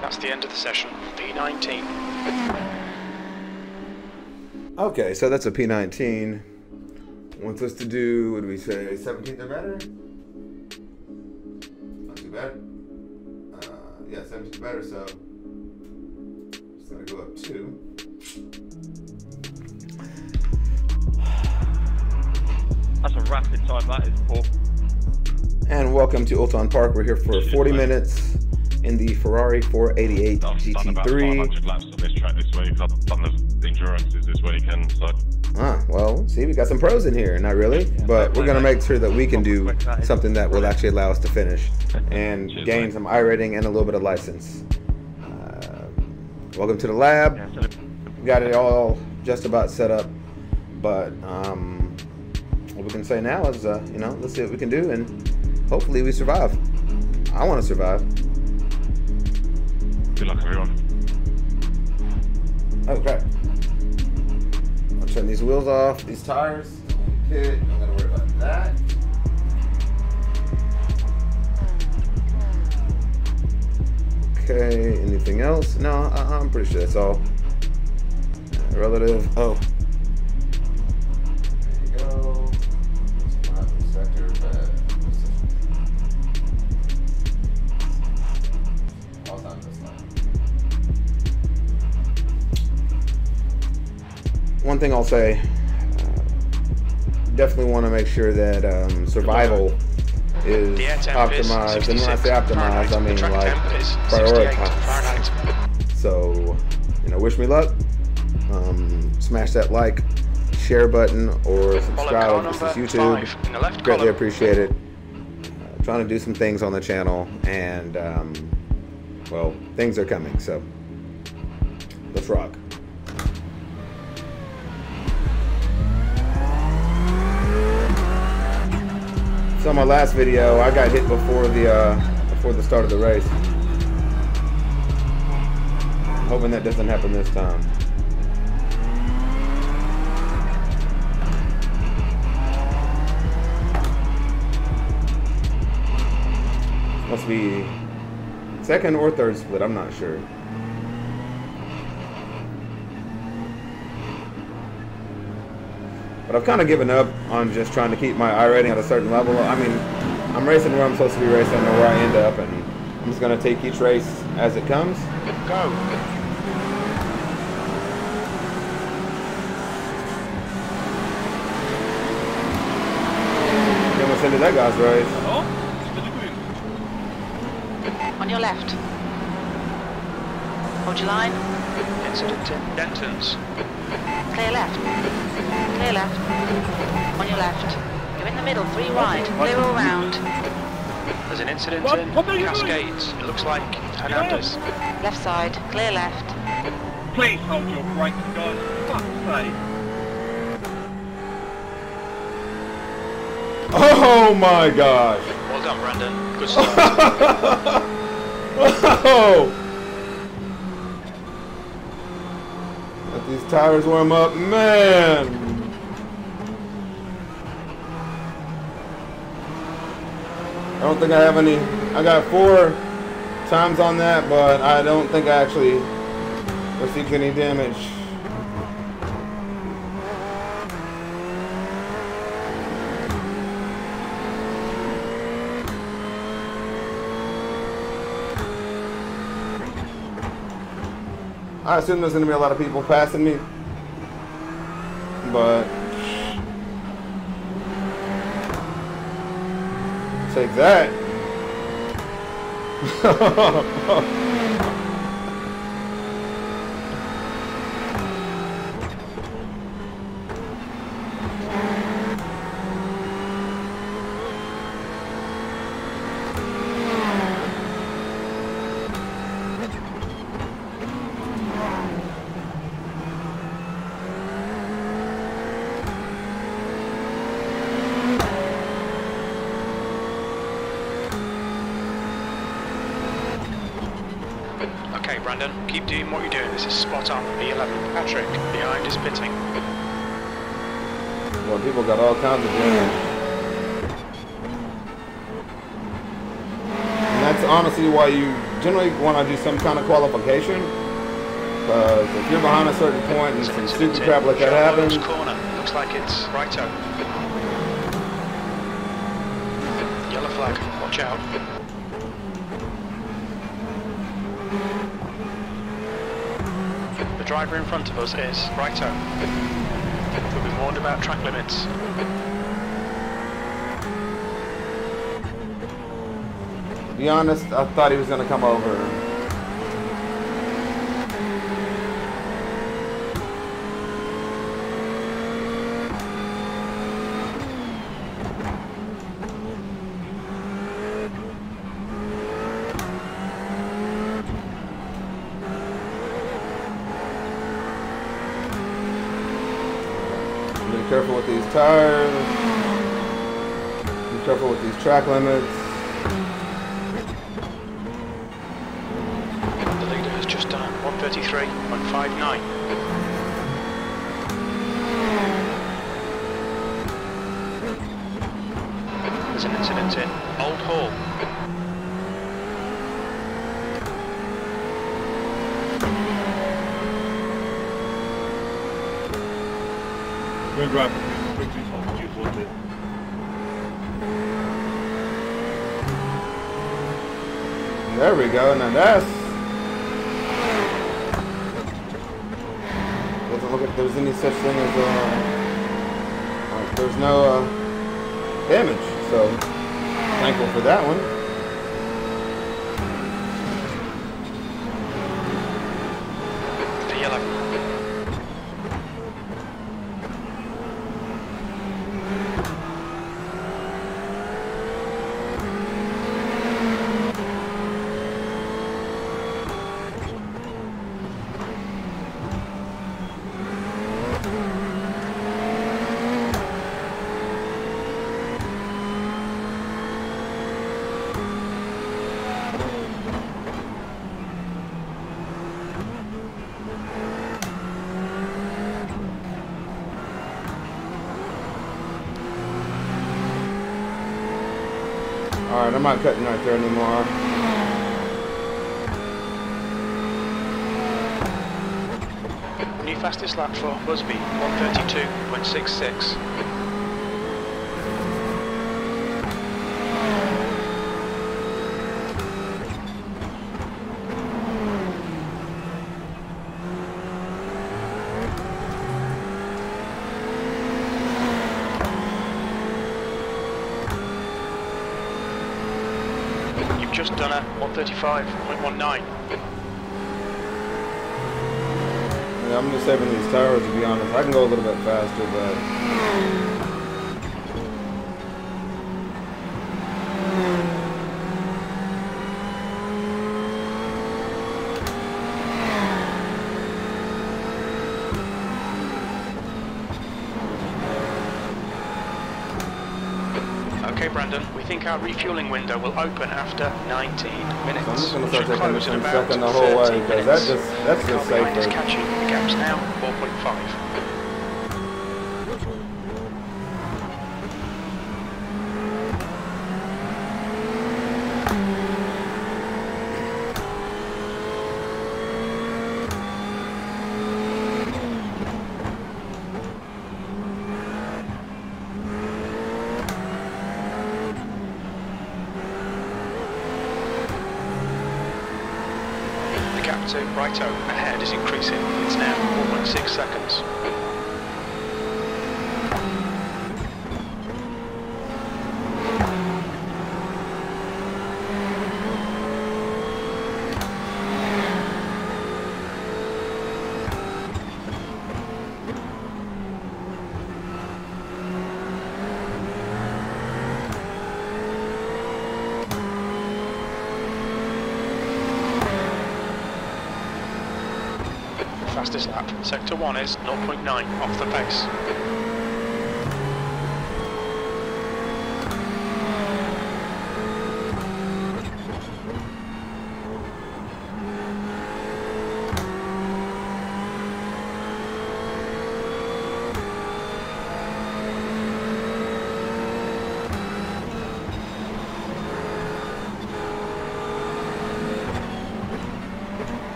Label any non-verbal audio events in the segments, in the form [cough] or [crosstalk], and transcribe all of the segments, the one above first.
That's the end of the session. P19. Okay, so that's a P19. Wants us to do, what do we say, 17th or better? Not too bad. Uh, yeah, 17th or better, so just gonna go up two. That's a rapid time, that is, Paul. And welcome to Oulton Park. We're here for 40 minutes in the Ferrari 488 I've done about GT3. laps on this track this week. I've done the endurances this weekend, so Ah, well, see, we got some pros in here. Not really, but we're gonna make sure that we can do something that will actually allow us to finish [laughs] and gain some iRating and a little bit of license. Uh, welcome to the lab. Got it all just about set up, but um, what we can say now is, uh, you know, let's see what we can do, and hopefully we survive. I want to survive. good luck, everyone. Oh crap! I'll turn these wheels off. These tires. Pit. Gonna worry about that. Okay. Anything else? No, uh, I'm pretty sure that's all. Relative. Oh. Thing I'll say, definitely want to make sure that um, survival is temp is optimized. And when I 66 say optimized, Fahrenheit. I mean like temp is 68 prioritized. So, you know, wish me luck. Um, smash that like, share button, or subscribe if this is YouTube. five in the left Greatly appreciate it. Uh, trying to do some things on the channel, and um, well, things are coming. So, let's rock. So my last video, I got hit before the uh, before the start of the race. hoping that doesn't happen this time. Must be second or third split, I'm not sure. But I've kind of given up on just trying to keep my iRating at a certain level. I mean, I'm racing where I'm supposed to be racing, I know where I end up, and I'm just going to take each race as it comes. Go. Then what's into that guy's race? Oh, still good. On your left. Hold your line. Incident in Denton's. Clear left. Clear left. On your left. Go in the middle, three wide. Clear all round. There's an incident What- in what are you doing? Cascades. It looks like Hernandez. Left side. Clear left. Please hold your brakes, guys. For fuck's sake. Oh my gosh! Well done, Brandon. Good [laughs] start. Whoa! Oh. Let these tires warm up, man! I don't think I have any. I got four times on that, but I don't think I actually received any damage. I assume there's gonna be a lot of people passing me, but take that. [laughs] okay, Brandon. Keep doing what you're doing. Spot on. B11. Patrick, behind is pitting. well, people got all kinds of damage. And that's honestly why you generally want to do some kind of qualification. Because if you're behind a certain point and some stupid crap like that happens, corner. Looks like it's righto. Yellow flag. Watch out. The driver in front of us is righto. We've been warned about track limits. to be honest, I thought he was going to come over. Be careful with these tires. Be careful with these track limits. The leader has just done 133, 159. There's an incident in Old Hall. We're driving quickly from you want it. That's. Doesn't look like there's any such thing as uh, like there's no uh, damage. So thankful for that one. The yellow. Right, I'm not cutting right there anymore. New fastest lap for Busby, 132.66. You've just done a 135.19. Yeah, I'm just saving these tires to be honest. I can go a little bit faster, but Okay, Brandon, we think our refueling window will open after 19 minutes. I'm just gonna start taking this in about second the whole way 13 because that just that's The just behind is catching. The gap's now 4.5.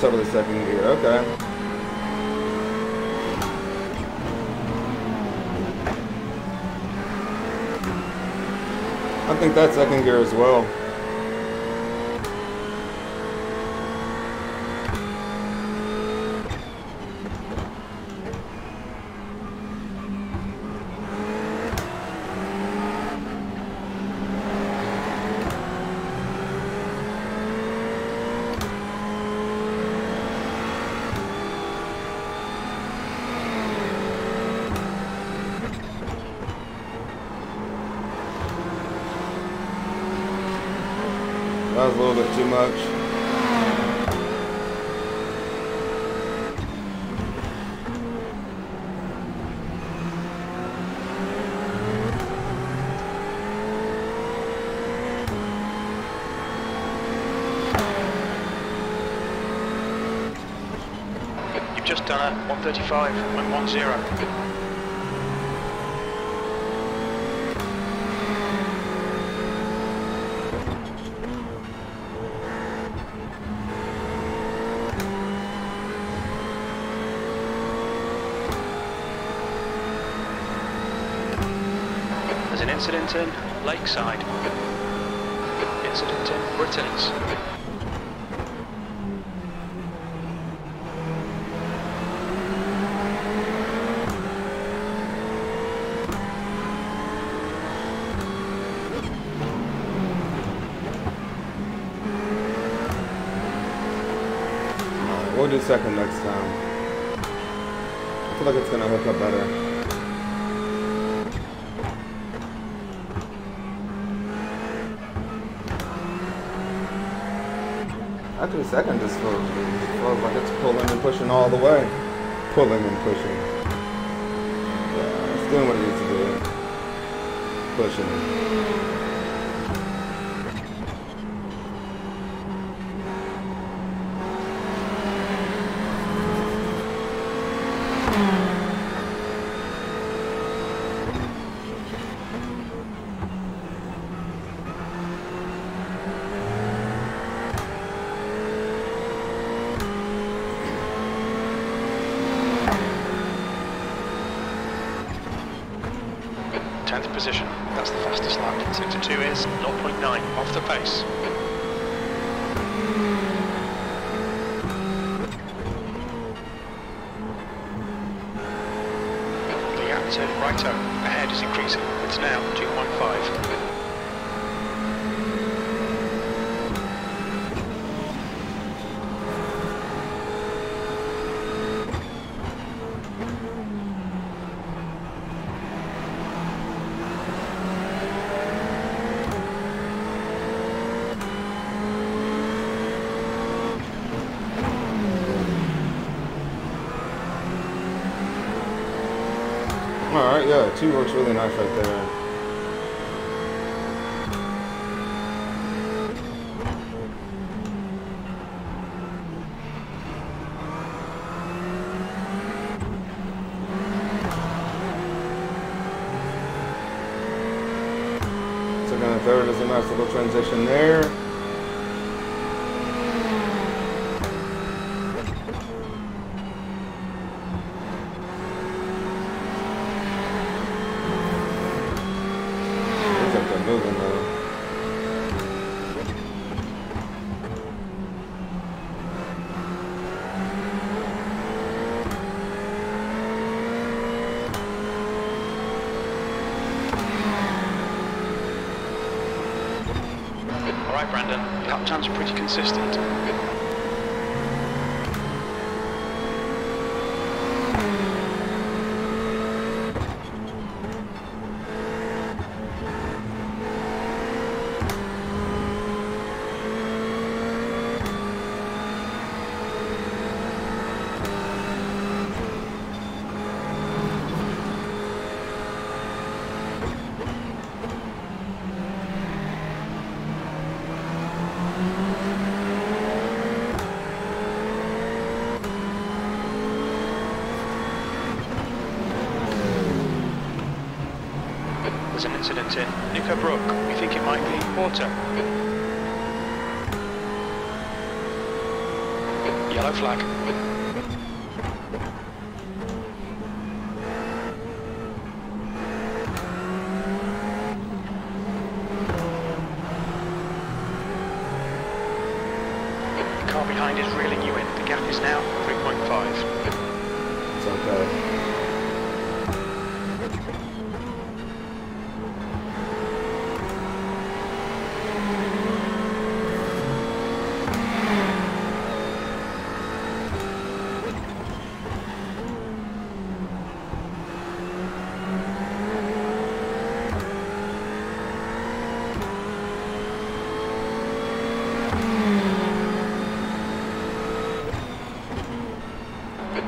totally second gear. Okay. I think that's second gear as well. 5.10. There's an incident in Lakeside. Incident in Britten's. Second next time. I feel like it's gonna hook up better. Actually, second just feels, feels like it's pulling and pushing all the way. Pulling and pushing. Yeah, it's doing what it needs to do. Pushing. Tenth position. That's the fastest lap. Sector two is 0.9 off the pace. The to righto ahead is increasing. It's now 2.5. Alright, yeah, two works really nice right there. Second and third is a nice little transition there. Looks like they're moving though. All right, Brandon. Lap times are pretty consistent. There's an incident in Knickerbrook. We think it might be water. Yellow flag. The car behind is reeling you in. The gap is now 3.5. It's okay.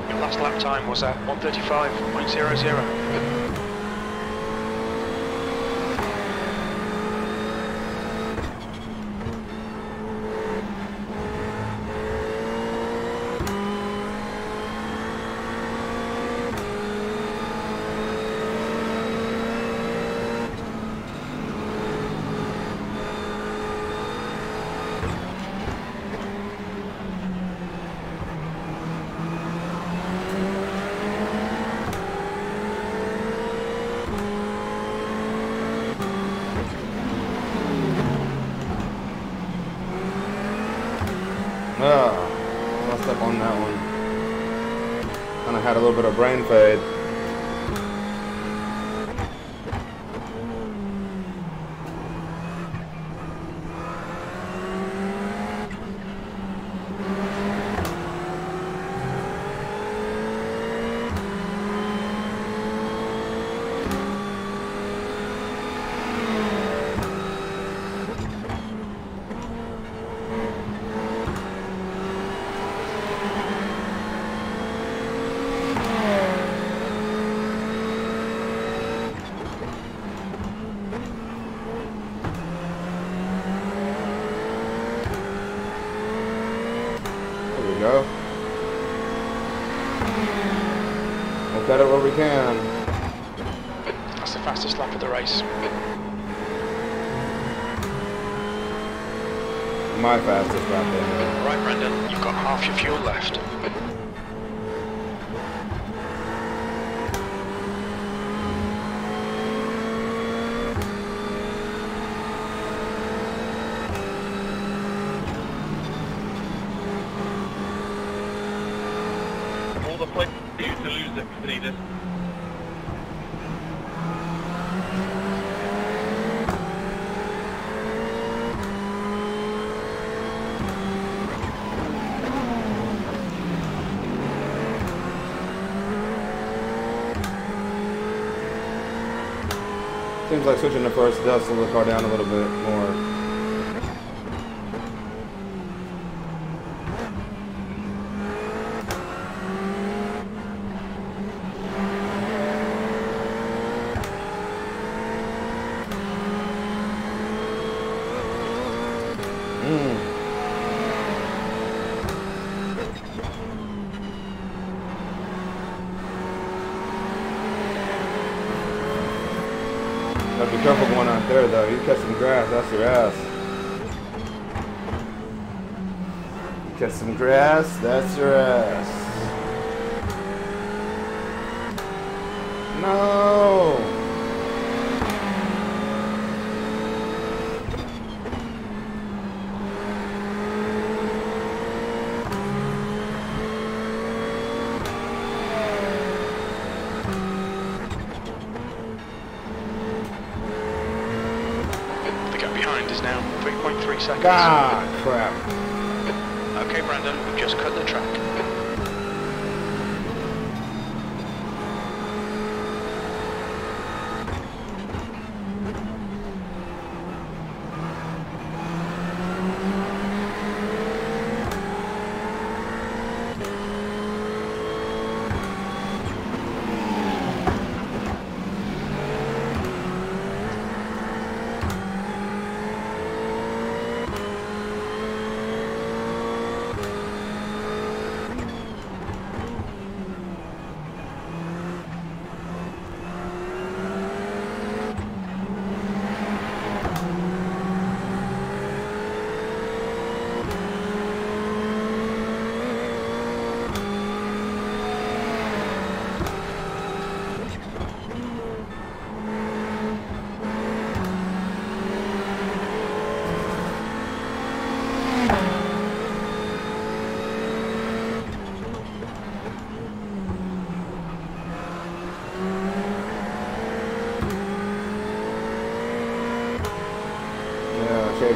Your last lap time was at 135.00. Ah, messed up on that one. Kind of had a little bit of brain fade. There we go. We'll cut it where we can. That's the fastest lap of the race. My fastest. Right, Brendan, you've got half your fuel left. All the places for you to lose it, Canidas. Seems like switching to first does slow the car down a little bit more. Mm. Gotta be careful going out there though. You catch some grass, that's your ass. You catch some grass, that's your ass. No! The gap behind is now 3.3 seconds. Ah, crap.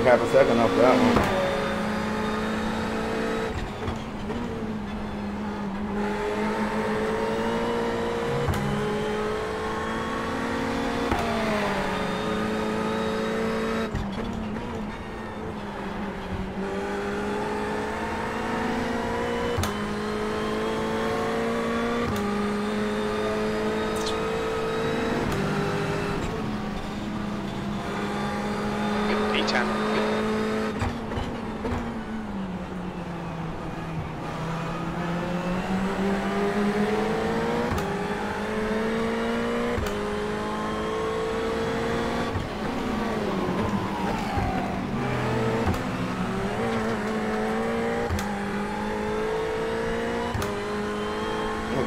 Half a second off that one.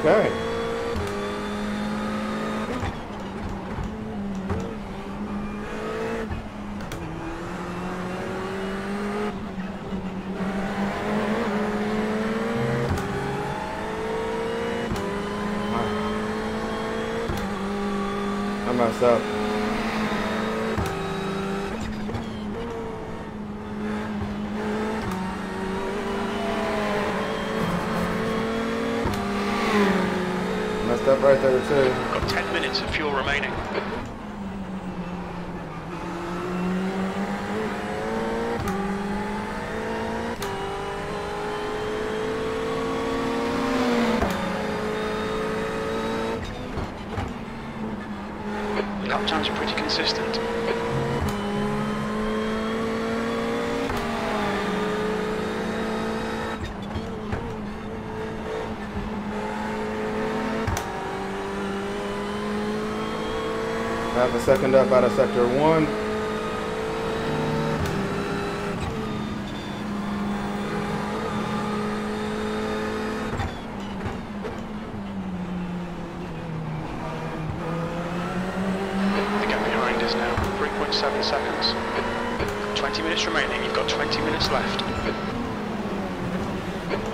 Okay. I messed up. Messed up right there too. Got 10 minutes of fuel remaining. Lap times are pretty consistent. Half a second up out of sector one. The gap behind is now 3.7 seconds. 20 minutes remaining, you've got 20 minutes left.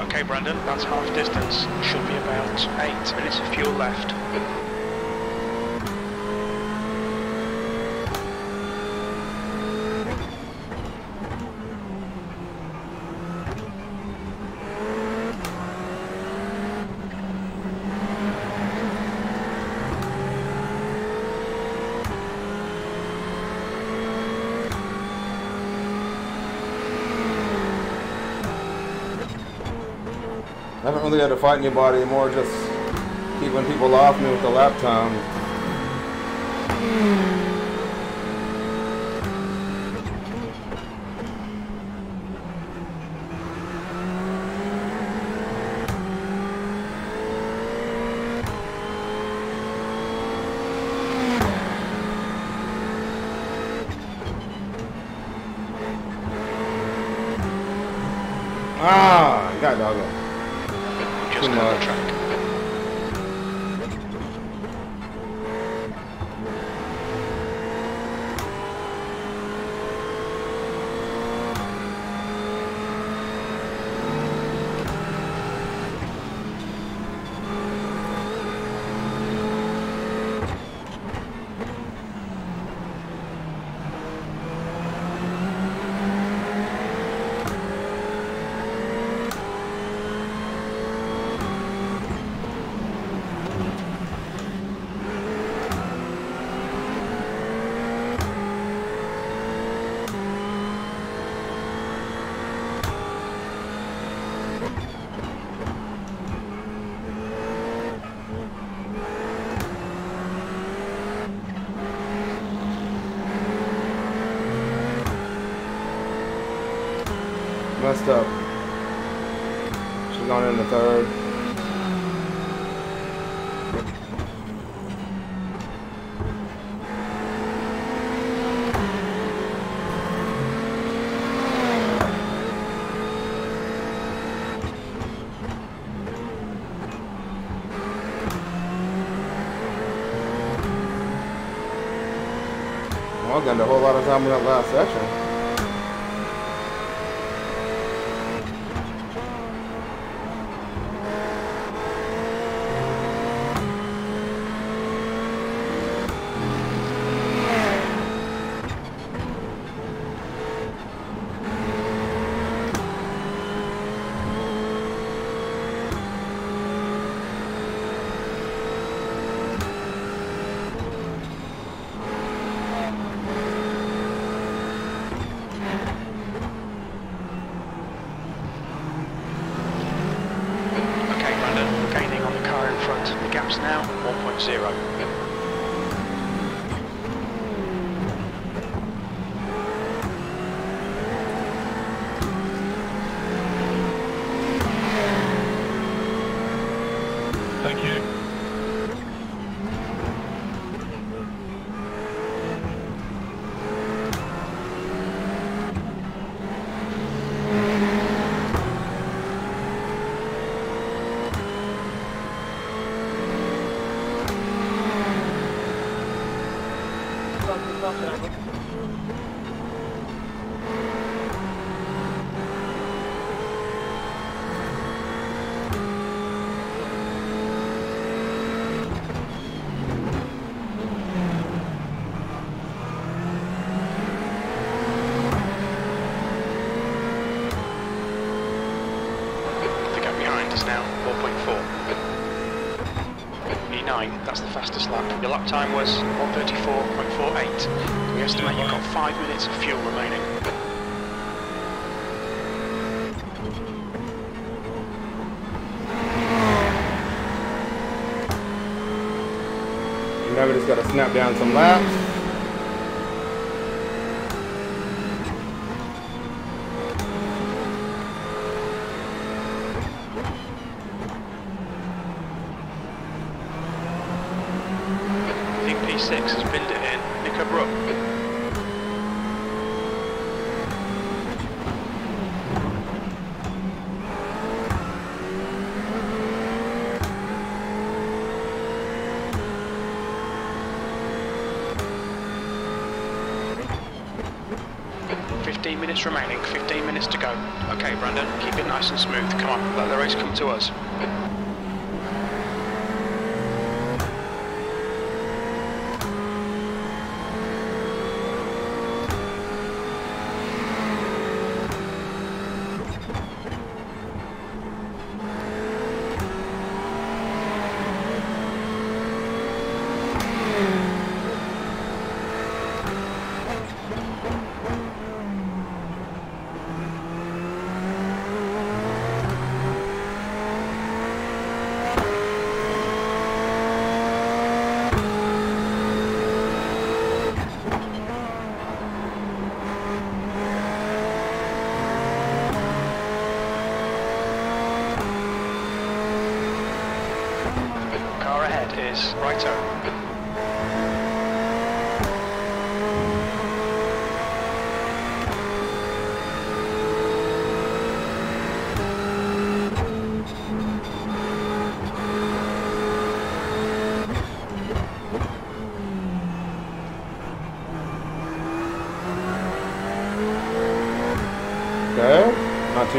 Okay, Brandon, that's half distance. Should be about 8 minutes of fuel left. Really had to fight anybody, more just keeping people off me with the lap time. Ah, got doggo. Just Too down the much. track. Messed up. She's going in the third. Well, I gained a whole lot of time in that last section. Your lap time was 134.48. We estimate you've got 5 minutes of fuel remaining. Now we just gotta snap down some laps.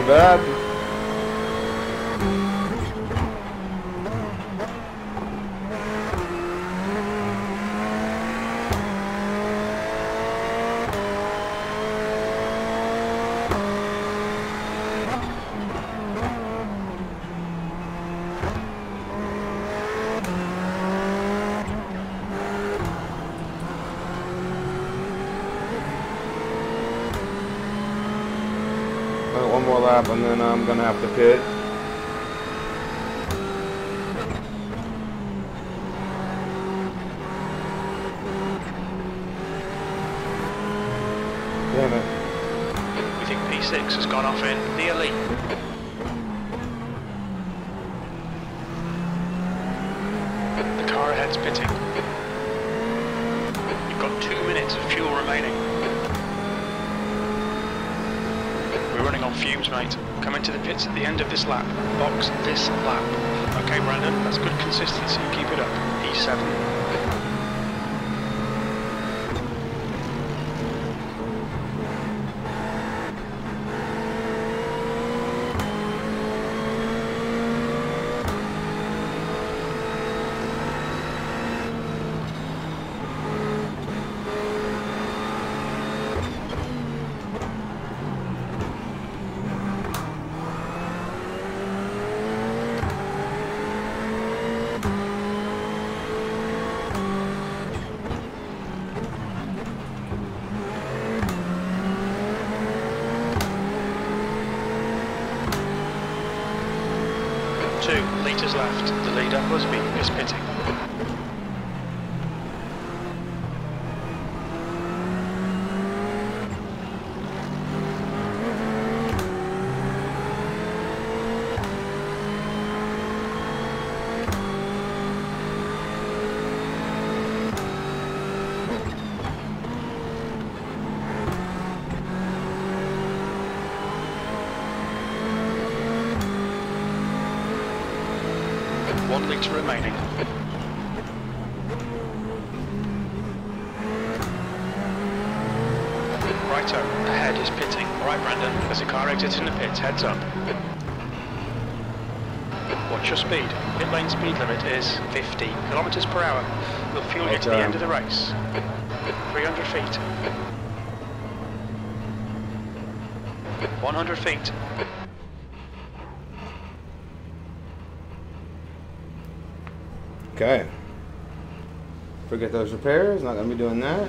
Not too bad. Uh, One more lap and then To pit. Damn it. We think P6 has gone off in nearly. The car ahead's pitting. You've got two minutes of fuel remaining. We're running on fumes, mate. Come into the pits at the end of this lap. Box this lap. Okay, Brandon, that's good consistency. Keep it up. E7. Two litres left. The leader, Busby, is pitting. One litre remaining. righto. Ahead is pitting. Right, Brandon. There's a car exiting the pits. Heads up. Watch your speed. Pit lane speed limit is 50 kilometers per hour. We'll fuel you to the end of the um, race. 300 feet. 100 feet. Okay. Forget those repairs. Not gonna be doing that.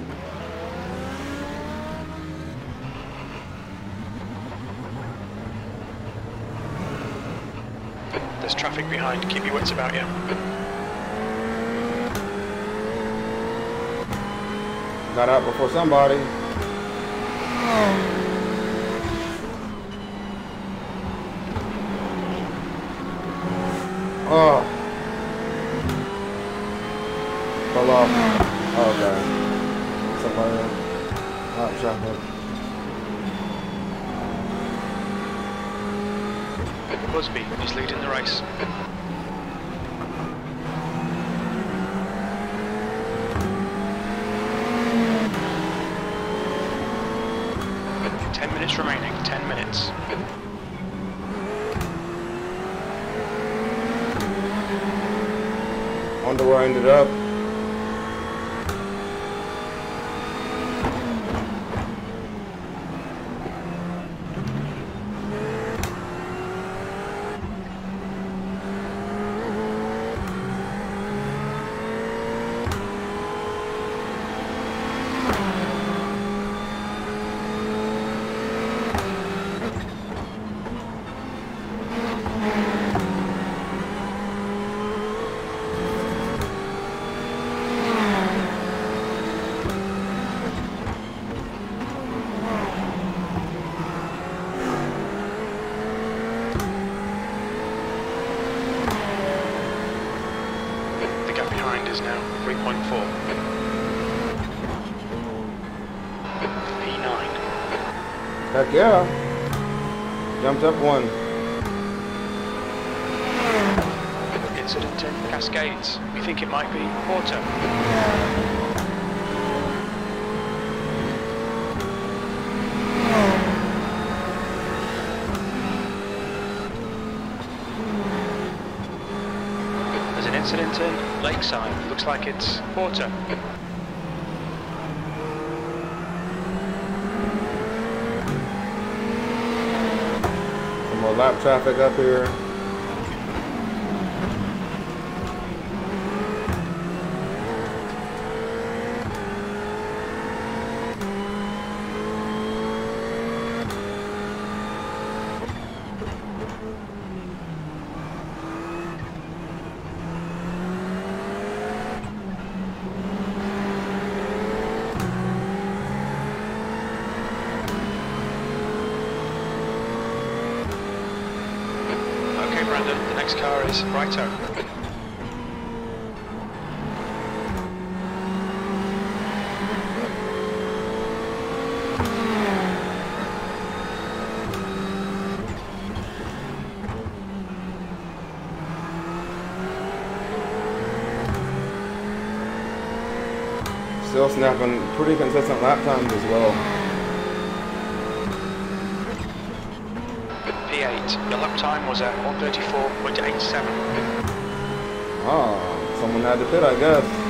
There's traffic behind. Keep your wits about you. Got out before somebody. Oh. Fell off. Oh, okay. Somebody out traffic. Busby is leading the race. Ten minutes remaining. Ten minutes. Wonder where I ended up. The gap behind is now 3.4. P9. Heck yeah. Up one. Incident in Cascades. We think it might be water. There's an incident in Lakeside. Looks like it's Porter. Some more lap traffic up here. Okay, Brandon, the next car is righto. Still snapping pretty consistent lap times as well. P8. Your lap time was at 134.87. Oh, ah, someone had to pit, I guess.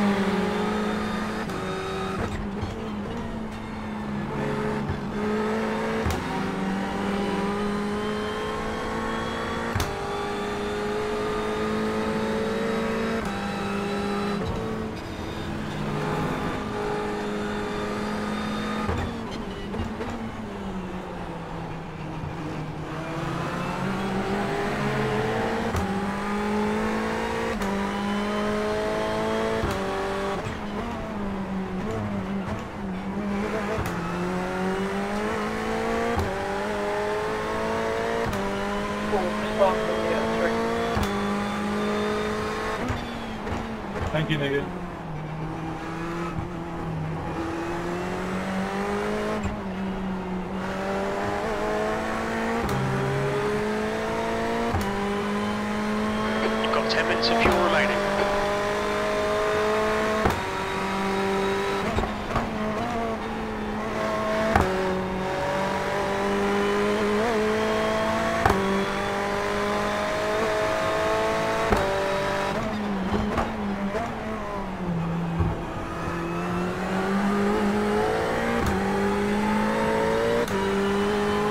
Thank you, nigga. You've got 10 minutes of fuel remaining.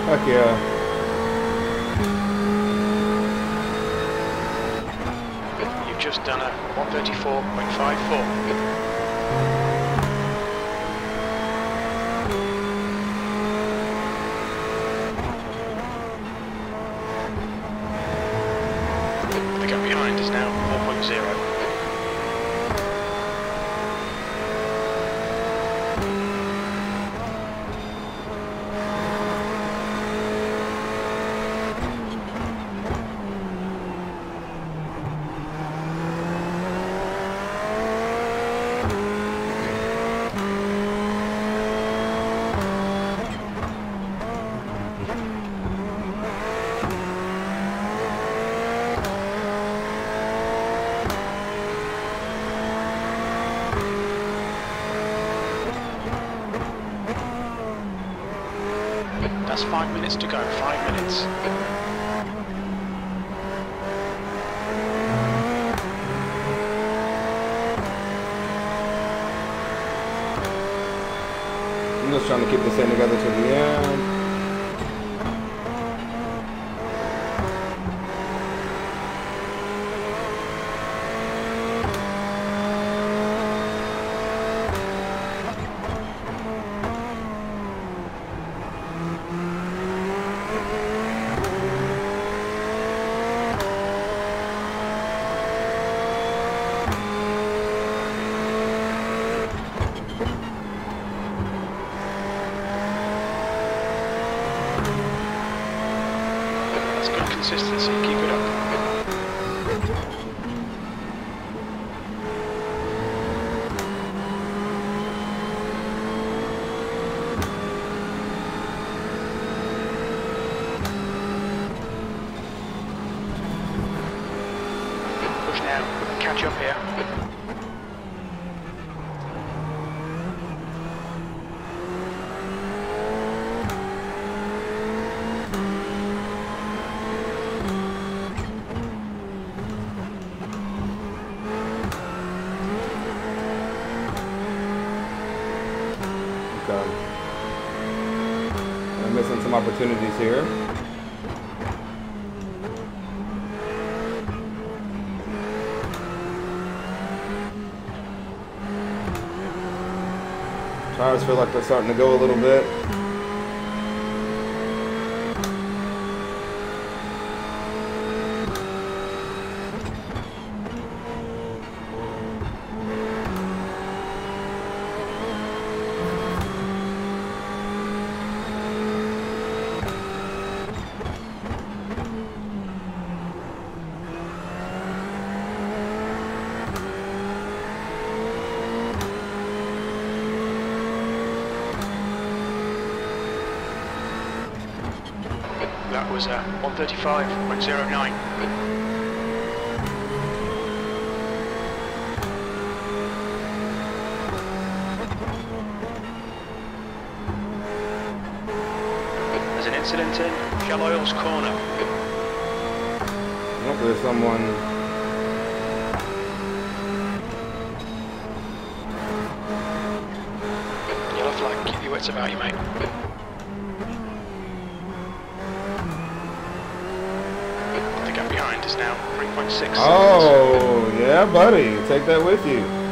Heck yeah. You've just done a 134.54. The gap behind is now 4.0. That's five minutes to go. Five minutes. I'm just trying to keep this thing together to the end. That's good consistency. Keep it up. Push now. Catch up here. Okay. I'm missing some opportunities here. Tires feel like they're starting to go a little bit. That was uh, 135.09. There's an incident in Shell Oil's corner. Hopefully there's someone. Yellow flag, keep your wits about you, mate. 3.6 Oh, yeah, buddy. Take that with you.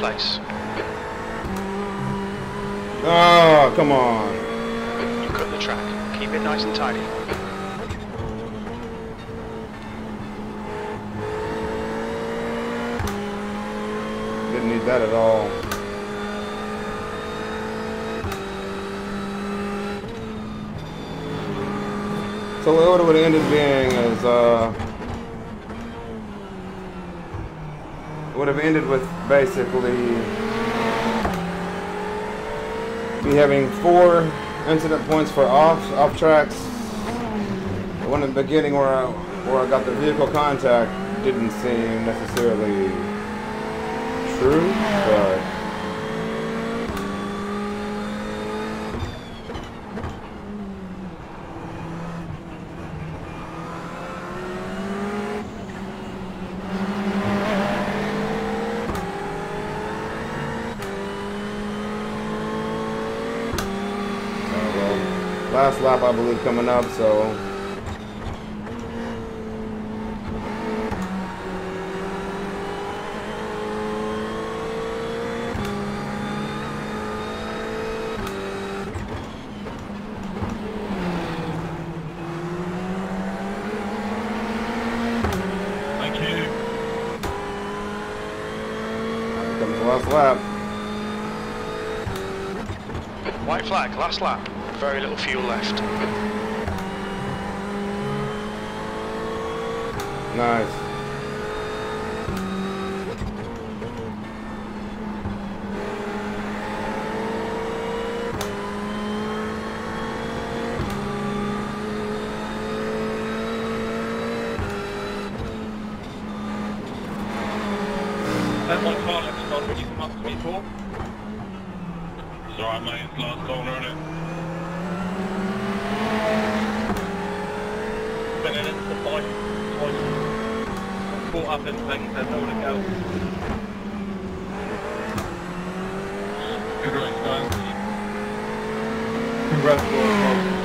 place. Oh, come on. You cut the track. Keep it nice and tidy. Didn't need that at all. So what it would end up being is, uh, would have ended with basically me having four incident points for off off tracks. The one in the beginning where I, where I got the vehicle contact didn't seem necessarily true, uh, well, last lap I believe coming up, so Thank you. here comes the last lap. White flag, last lap. Very little fuel left. Nice. Let my car let me start when you come up to me for. It's alright, mate. It's last corner, isn't it? Been in into the fight twice. Caught up in things, there's nowhere to go. Good race, guys. Congratulations,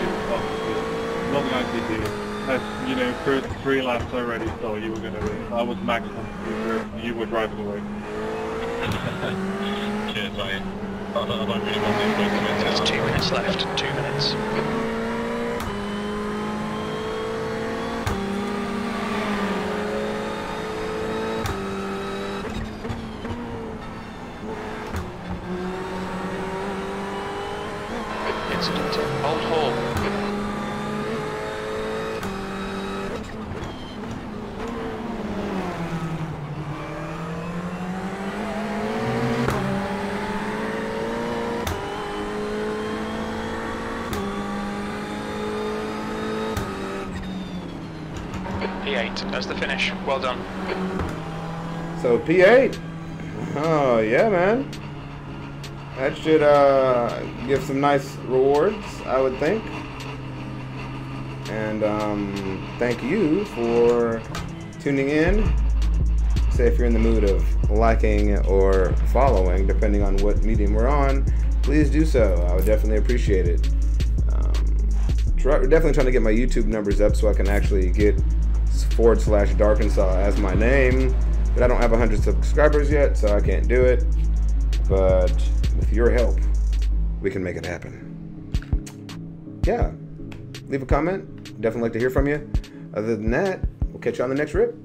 Nothing I could do. That's, you know, for three laps already, so you were gonna win. I was maximum. You were, you were driving away. [laughs] Cheers, mate. I don't, I don't really want this to There's two minutes left. Two minutes. Incident. Old Hall. P8. Well done. So P8. Oh yeah, man. That should uh, give some nice rewards, I would think. And um, thank you for tuning in. Say if you're in the mood of liking or following, depending on what medium we're on, please do so. I would definitely appreciate it. Um, try, definitely trying to get my YouTube numbers up so I can actually get forward slash DarkNsaw as my name. But I don't have 100 subscribers yet, so I can't do it. But with your help, we can make it happen. Yeah. Leave a comment. Definitely like to hear from you. Other than that, we'll catch you on the next rip.